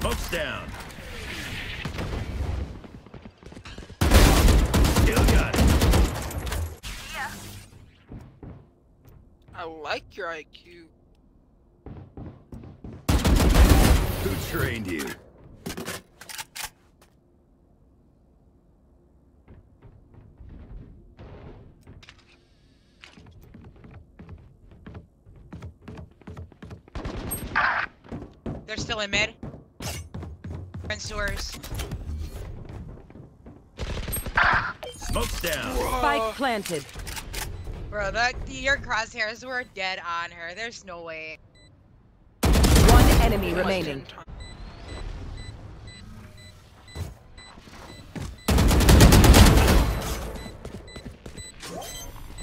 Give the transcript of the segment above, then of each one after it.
Smoke's down. Still got it. I like your IQ. Who trained you? They're still in mid. Friend sewers. Smoke's down. Spike planted. Bro, that your crosshairs were dead on her. There's no way. One enemy remaining.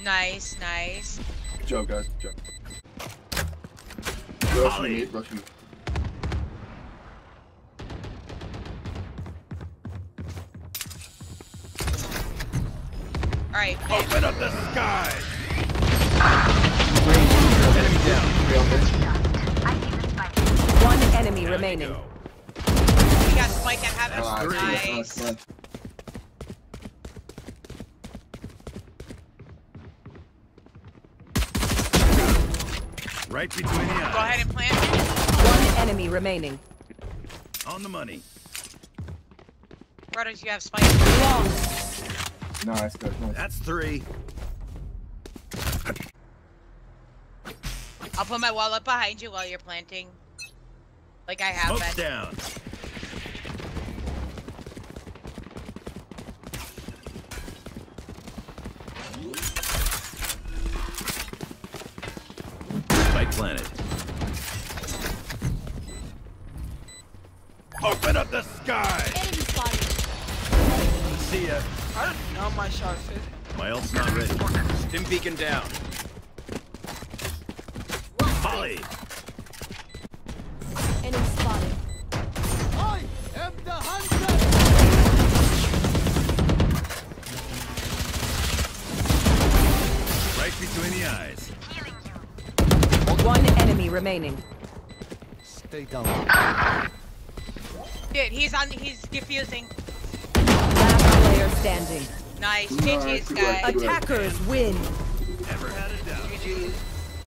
Nice, nice. Good job, guys. Good job. Rushing me, rushing me. Alright, Open up the sky. One enemy Down remaining. go. we got Spike at heaven. Three. nice, Nice. nice. Right between the Go ahead and plant. One enemy remaining. On the money. Brothers, you have Spike. Long. Nice, guys, nice. That's three. I'll put my wall up behind you while you're planting. Like I have Smoke's been. down. Spike planted. Open up the sky. Enemy spotted. See ya. Uh, I didn't know my shot fit him. My ult's not ready. Stim beacon down. Holly. Enemy spotted. Right between the eyes. One enemy remaining. Stay down. Dude, he's on. He's diffusing. Last player standing. Nice. Nice, GG's, good guys. Attackers win. Never had a doubt. GG's.